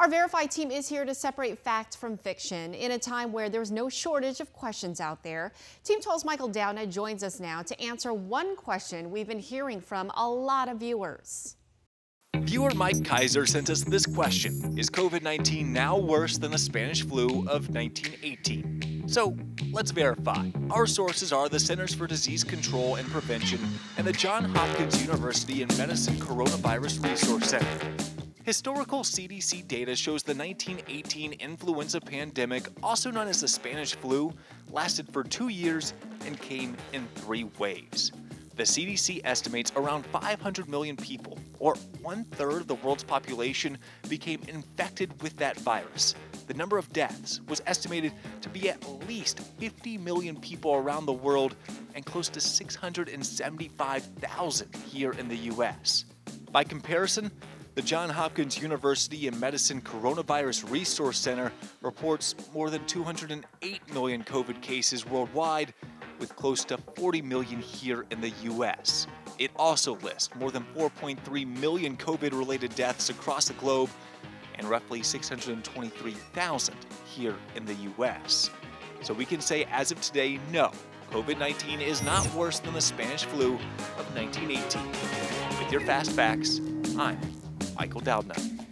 Our Verify team is here to separate fact from fiction in a time where there's no shortage of questions out there. Team 12's Michael Doudna joins us now to answer one question we've been hearing from a lot of viewers. Viewer Mike Kaiser sent us this question Is COVID 19 now worse than the Spanish flu of 1918? So let's verify. Our sources are the Centers for Disease Control and Prevention and the Johns Hopkins University and Medicine Coronavirus Resource Center. Historical CDC data shows the 1918 influenza pandemic, also known as the Spanish flu, lasted for two years and came in three waves. The CDC estimates around 500 million people, or one third of the world's population, became infected with that virus. The number of deaths was estimated to be at least 50 million people around the world and close to 675,000 here in the US. By comparison, the Johns Hopkins University and Medicine Coronavirus Resource Center reports more than 208 million COVID cases worldwide, with close to 40 million here in the US. It also lists more than 4.3 million COVID related deaths across the globe and roughly 623,000 here in the US. So we can say as of today, no, COVID 19 is not worse than the Spanish flu of 1918. With your fast facts, I'm Michael Doudna.